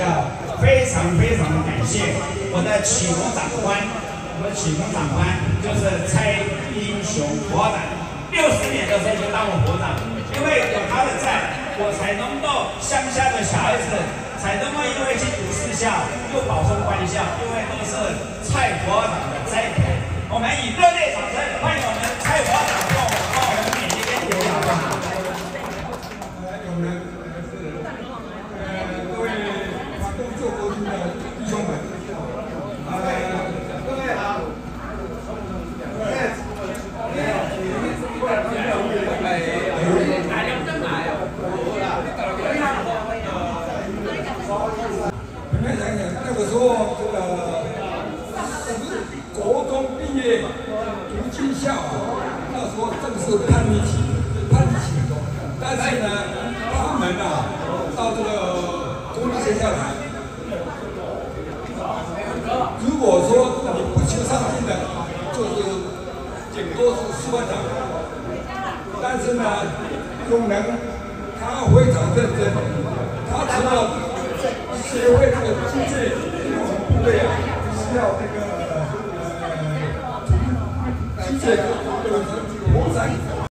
要非常非常的感谢我的启蒙长官，我的启蒙长官就是蔡英雄国长，六十年的时候就当我国长，因为有他的在，我才能够乡下的小孩子才能够因为去读私校又保送官校，因为都是蔡国长的栽培。我们以热烈掌声欢迎我们蔡国长做我们每一个演讲，好不好？呃，我们呃各位华东救国军的弟兄们，呃，各位好，本来想想那个时候这个国中毕业读军校，那时候正是叛逆期，叛逆期，但是呢，他们啊到这个公立学校来，如果说你不求上进的，就是顶多是师范长。但是呢，永能他非常认真，他知道因为这个机械部队啊，需要这个呃机械这个活塞。